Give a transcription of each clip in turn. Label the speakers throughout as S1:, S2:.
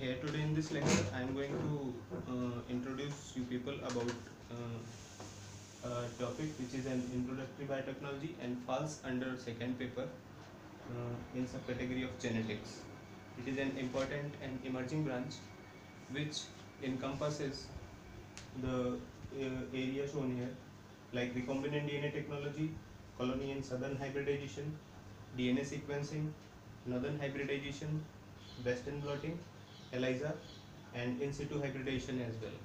S1: here today in this lecture, I am going to uh, introduce you people about uh, a topic which is an introductory biotechnology and falls under second paper uh, in subcategory of genetics. It is an important and emerging branch which encompasses the uh, area shown here like recombinant DNA technology, colony and southern hybridization, DNA sequencing, northern hybridization, western blotting, ELISA and in situ hybridization as well.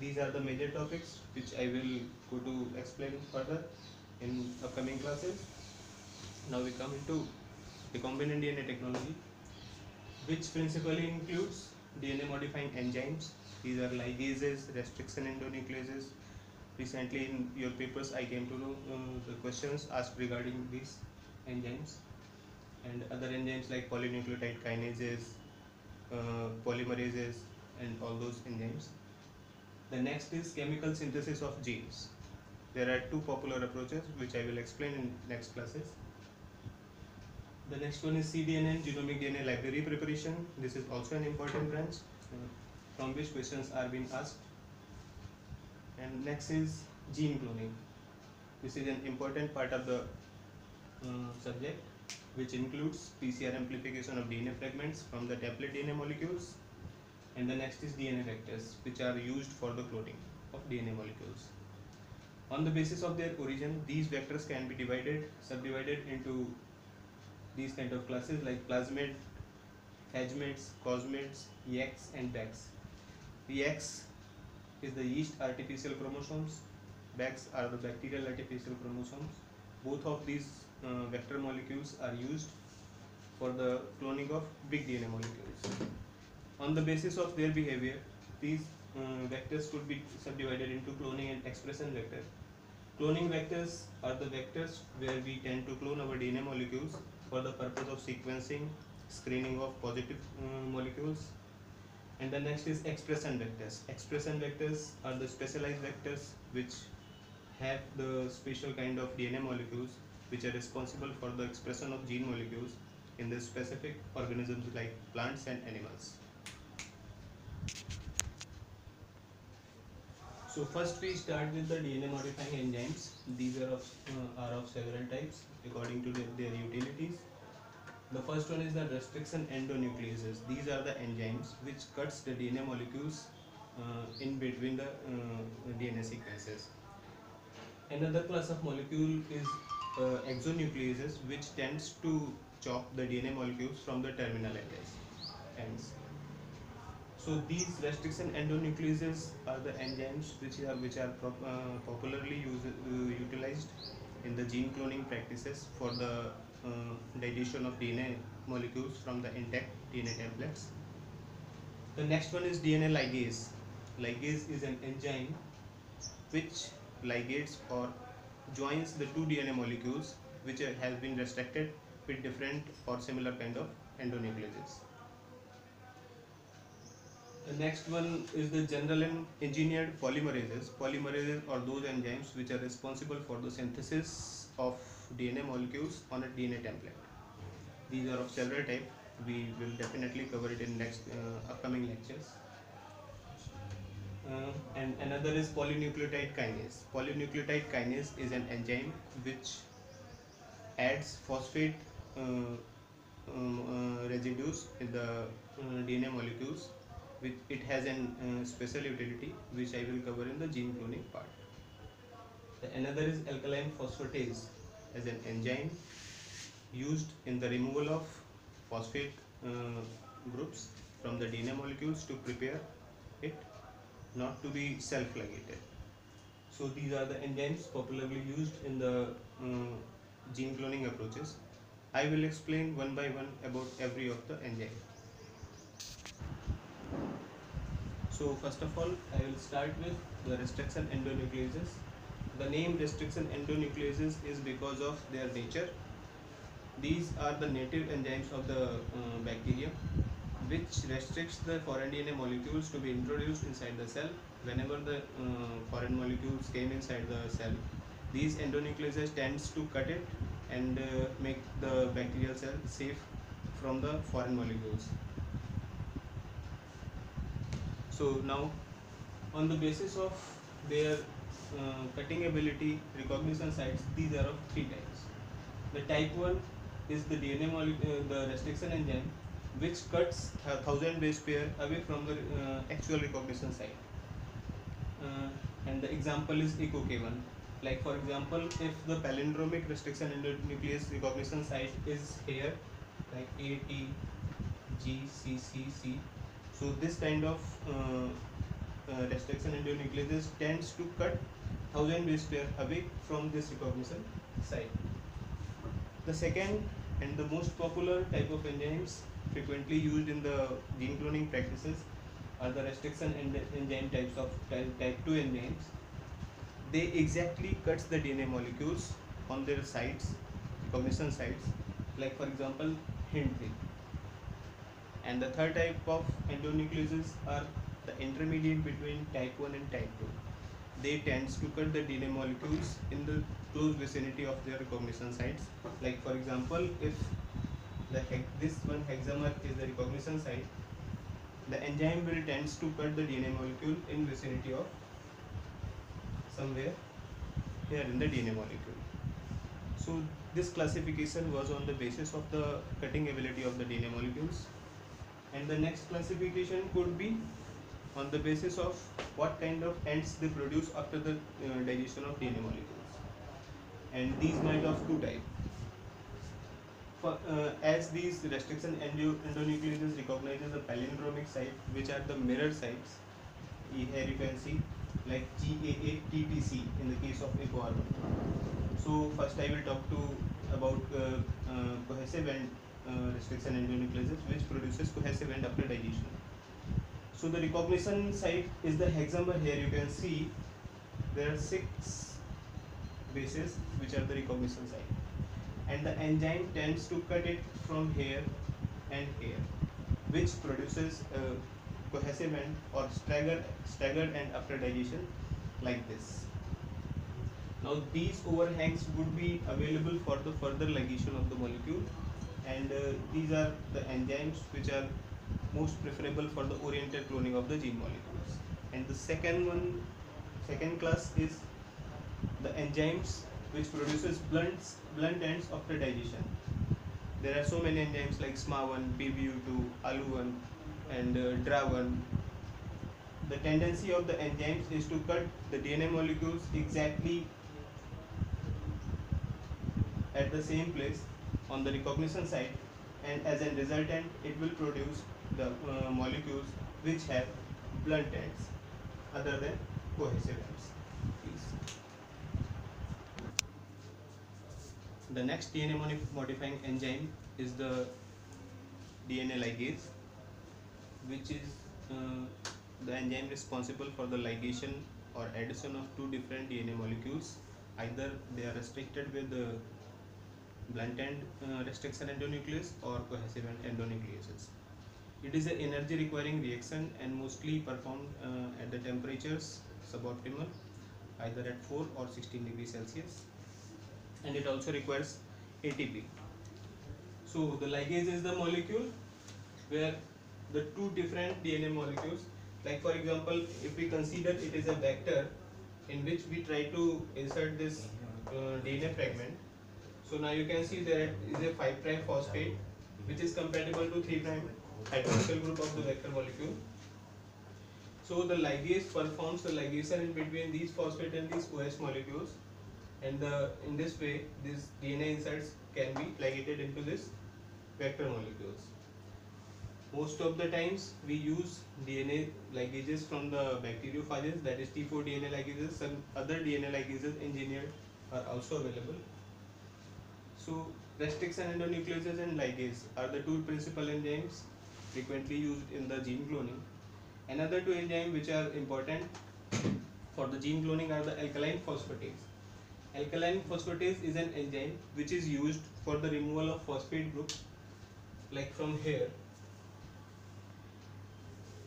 S1: These are the major topics which I will go to explain further in upcoming classes. Now we come into recombinant DNA technology which principally includes DNA modifying enzymes. These are ligases, restriction endonucleases. Recently in your papers I came to know uh, the questions asked regarding these enzymes and other enzymes like polynucleotide kinases, uh, polymerases and all those enzymes. The next is chemical synthesis of genes. There are two popular approaches which I will explain in next classes. The next one is cDNA genomic DNA library preparation. This is also an important branch uh, from which questions are being asked. And next is gene cloning. This is an important part of the uh, subject which includes PCR amplification of DNA fragments from the template DNA molecules and the next is DNA vectors which are used for the cloning of DNA molecules. On the basis of their origin, these vectors can be divided, subdivided into these kind of classes like plasmid, phagemids, cosmids, YACs and BACs. YACs is the yeast artificial chromosomes, BACs are the bacterial artificial chromosomes. Both of these uh, vector molecules are used for the cloning of big DNA molecules. On the basis of their behavior, these uh, vectors could be subdivided into cloning and expression vector. Cloning vectors are the vectors where we tend to clone our DNA molecules for the purpose of sequencing, screening of positive uh, molecules. And the next is expression vectors. Expression vectors are the specialized vectors which have the special kind of DNA molecules which are responsible for the expression of gene molecules in the specific organisms like plants and animals. So first we start with the DNA modifying enzymes. These are of, uh, are of several types according to their, their utilities. The first one is the restriction endonucleases. These are the enzymes which cuts the DNA molecules uh, in between the uh, DNA sequences. Another class of molecule is uh, exonucleases which tends to chop the DNA molecules from the terminal ends. So these restriction endonucleases are the enzymes which are which are uh, popularly used, uh, utilized in the gene cloning practices for the uh, digestion of DNA molecules from the intact DNA templates. The next one is DNA ligase. Ligase is an enzyme which ligates or joins the two DNA molecules which has been restricted with different or similar kind of endonucleases. The next one is the general and engineered polymerases. Polymerases are those enzymes which are responsible for the synthesis of DNA molecules on a DNA template. These are of several types. We will definitely cover it in next uh, upcoming lectures. Uh, and another is polynucleotide kinase. Polynucleotide kinase is an enzyme which adds phosphate uh, um, uh, residues in the uh, DNA molecules it has an uh, special utility which I will cover in the gene cloning part. The another is alkaline phosphatase as an enzyme used in the removal of phosphate uh, groups from the DNA molecules to prepare it not to be self-ligated. So these are the enzymes popularly used in the uh, gene cloning approaches. I will explain one by one about every of the enzyme. So first of all, I will start with the restriction endonucleases. The name restriction endonucleases is because of their nature. These are the native enzymes of the uh, bacterium which restricts the foreign DNA molecules to be introduced inside the cell. Whenever the uh, foreign molecules came inside the cell, these endonucleases tends to cut it and uh, make the bacterial cell safe from the foreign molecules. So now on the basis of their uh, cutting ability recognition sites, these are of three types. The type 1 is the DNA molecule, uh, the restriction enzyme which cuts thousand base pair away from the uh, actual recognition site. Uh, and the example is EcoK1. Like for example, if the palindromic restriction endonuclease recognition site is here, like A, T, G, C, C, C. So this kind of uh, uh, restriction endonucleases tends to cut thousand base pair away from this recognition site. The second and the most popular type of enzymes frequently used in the gene cloning practices are the restriction enzyme types of type, type 2 enzymes. They exactly cuts the DNA molecules on their sites, recognition sites, like for example HIND3. And the third type of endonucleases are the intermediate between type 1 and type 2. They tends to cut the DNA molecules in the close vicinity of their recognition sites. Like for example, if the this one hexamer is the recognition site, the enzyme will tends to cut the DNA molecule in vicinity of somewhere here in the DNA molecule. So this classification was on the basis of the cutting ability of the DNA molecules and the next classification could be on the basis of what kind of ends they produce after the uh, digestion of DNA molecules and these might of two type for, uh, as these restriction endo, endonucleases recognizes the palindromic site which are the mirror sites here you can see like GAA-TTC in the case of EcoR1 so first I will talk to about uh, uh, cohesive end uh, restriction endonucleases which produces cohesive end after digestion so the recognition site is the hexamer here you can see there are six bases which are the recognition site and the enzyme tends to cut it from here and here which produces a cohesive end or staggered staggered end after digestion like this. Now these overhangs would be available for the further ligation of the molecule and uh, these are the enzymes which are most preferable for the oriented cloning of the gene molecules. And the second one second class is the enzymes which produces blunts blunt ends after digestion there are so many enzymes like SMA1, PVU2, ALU1 and uh, DRA1 the tendency of the enzymes is to cut the DNA molecules exactly at the same place on the recognition site and as a resultant it will produce the uh, molecules which have blunt ends other than cohesive ends. Please. The next DNA modifying enzyme is the DNA ligase which is uh, the enzyme responsible for the ligation or addition of two different DNA molecules either they are restricted with the blunt end uh, restriction endonuclease or cohesive end endonucleases. It is an energy requiring reaction and mostly performed uh, at the temperatures suboptimal either at 4 or 16 degrees Celsius and it also requires ATP. So the ligase is the molecule where the two different DNA molecules like for example if we consider it is a vector in which we try to insert this uh, DNA fragment so now you can see there is a 5 prime phosphate which is compatible to 3 prime hydroxyl group of the vector molecule. So the ligase performs the ligation in between these phosphate and these OS molecules and the, in this way these DNA inserts can be ligated into this vector molecules. Most of the times we use DNA ligases from the bacteriophages that is T4 DNA ligases, some other DNA ligases engineered are also available. So restriction endonucleases and ligase are the two principal enzymes frequently used in the gene cloning. Another two enzymes which are important for the gene cloning are the alkaline phosphatase. Alkaline phosphatase is an enzyme which is used for the removal of phosphate group like from here.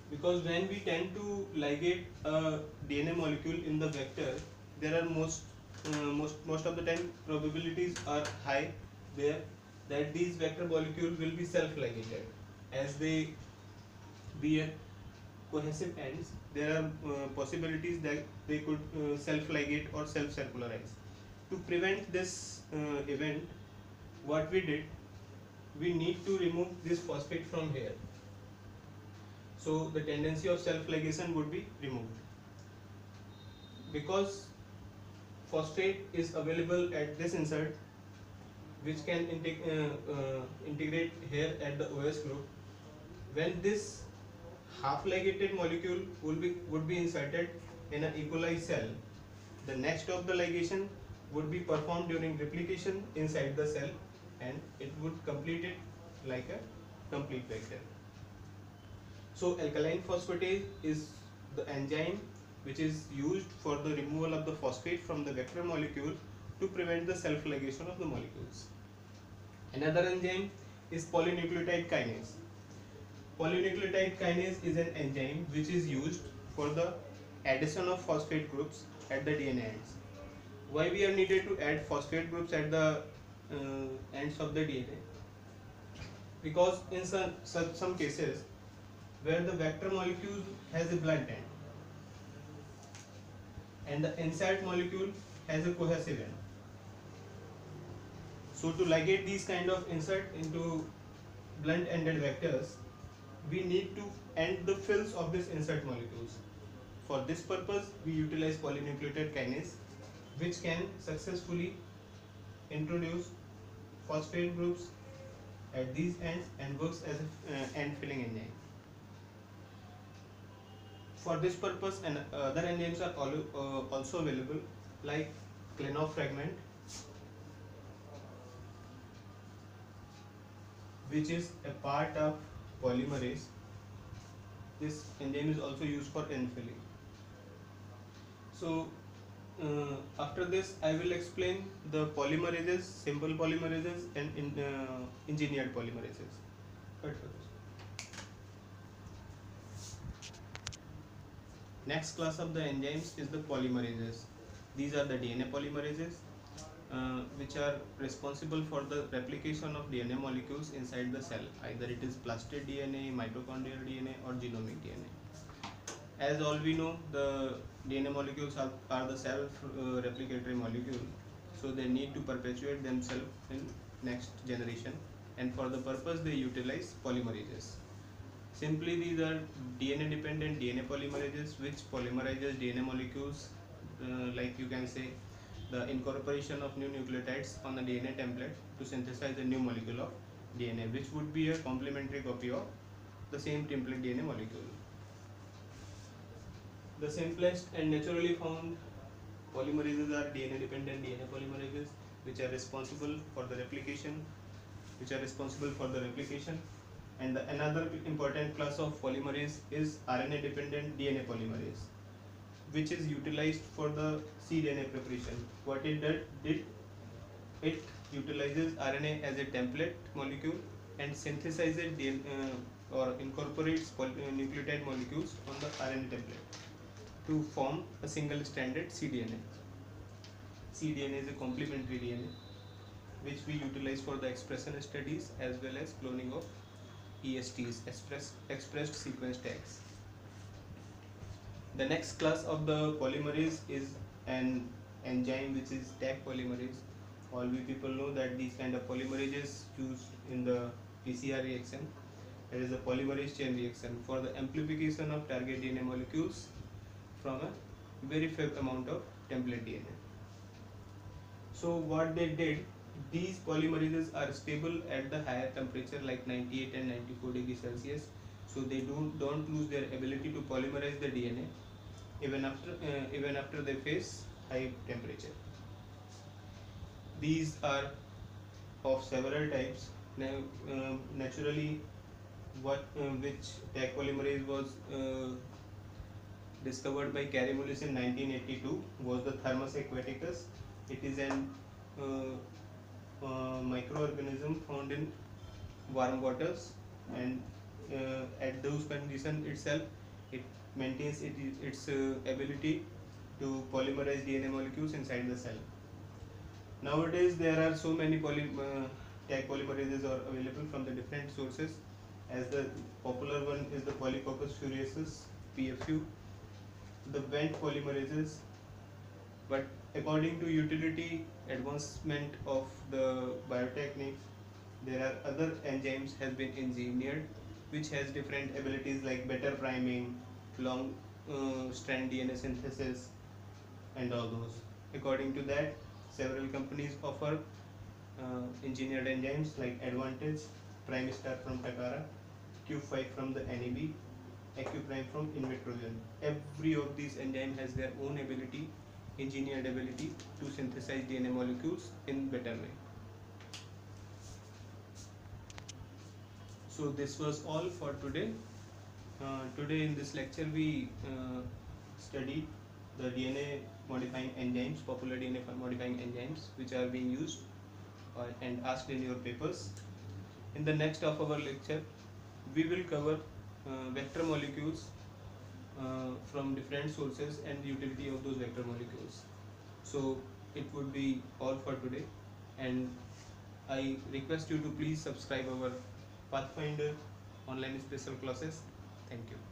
S1: Because when we tend to ligate a DNA molecule in the vector there are most uh, most most of the time probabilities are high there that these vector molecules will be self-ligated. As they bear cohesive ends there are uh, possibilities that they could uh, self-ligate or self-circularize to prevent this uh, event what we did we need to remove this phosphate from here so the tendency of self-ligation would be removed because phosphate is available at this insert which can integ- uh, uh, integrate here at the OS group when this half ligated molecule will be would be inserted in an E. coli cell the next of the ligation would be performed during replication inside the cell and it would complete it like a complete vector. So alkaline phosphatase is the enzyme which is used for the removal of the phosphate from the vector molecule to prevent the self ligation of the molecules. Another enzyme is polynucleotide kinase. Polynucleotide kinase is an enzyme which is used for the addition of phosphate groups at the DNA ends. Why we are needed to add phosphate groups at the uh, ends of the DNA? Because in some, some, cases where the vector molecule has a blunt end and the insert molecule has a cohesive end. So to ligate these kind of insert into blunt ended vectors we need to end the fills of these insert molecules. For this purpose, we utilize polynucleotide kinase, which can successfully introduce phosphate groups at these ends and works as an uh, end filling enzyme. For this purpose, and other enzymes are uh, also available, like Klenow fragment, which is a part of polymerase. This enzyme is also used for end filling. So uh, after this, I will explain the polymerases, simple polymerases, and in, uh, engineered polymerases. Next class of the enzymes is the polymerases. These are the DNA polymerases, uh, which are responsible for the replication of DNA molecules inside the cell. Either it is plastid DNA, mitochondrial DNA, or genomic DNA. As all we know, the DNA molecules are, are the self-replicatory molecule, so they need to perpetuate themselves in next generation, and for the purpose they utilize polymerases. Simply, these are DNA-dependent DNA polymerases, which polymerizes DNA molecules, uh, like you can say the incorporation of new nucleotides on the DNA template to synthesize a new molecule of DNA, which would be a complementary copy of the same template DNA molecule. The simplest and naturally found polymerases are DNA-dependent DNA polymerases, which are responsible for the replication, which are responsible for the replication. And the another important class of polymerase is RNA-dependent DNA polymerase which is utilized for the cDNA preparation. What it did, it utilizes RNA as a template molecule and synthesizes DNA, uh, or incorporates nucleotide molecules on the RNA template to form a single stranded cDNA. cDNA is a complementary DNA which we utilize for the expression studies as well as cloning of ESTs, express, expressed sequence tags. The next class of the polymerase is an enzyme which is Taq polymerase. All we people know that these kind of polymerases used in the PCR reaction. There is a polymerase chain reaction for the amplification of target DNA molecules from a very few amount of template DNA. So what they did, these polymerases are stable at the higher temperature like 98 and 94 degrees Celsius. So they don't don't lose their ability to polymerize the DNA even after uh, even after they face high temperature. These are of several types. Now, um, naturally, what uh, which Taq polymerase was uh, discovered by Kary-Mullis in 1982 was the Thermus aquaticus. It is an uh, uh, microorganism found in warm waters and uh, at those conditions itself it maintains it, its uh, ability to polymerize DNA molecules inside the cell. Nowadays there are so many poly, uh, Taq polymerases are available from the different sources as the popular one is the Pyrococcus furiosus PFU the Vent polymerases but according to utility advancement of the biotechniques there are other enzymes has been engineered which has different abilities like better priming long uh, strand DNA synthesis and all those. According to that several companies offer uh, engineered enzymes like Advantage, PrimeSTAR from Takara, Q5 from the NEB, AccuPrime from Invitrogen. Every of these enzymes has their own ability, engineered ability to synthesize DNA molecules in better way. So this was all for today. Uh, today in this lecture we uh, studied the DNA modifying enzymes, popular DNA modifying enzymes which are being used uh, and asked in your papers. In the next of our lecture, we will cover vector molecules uh, from different sources and the utility of those vector molecules. So it would be all for today and I request you to please subscribe our Pathfinder online special classes. Thank you.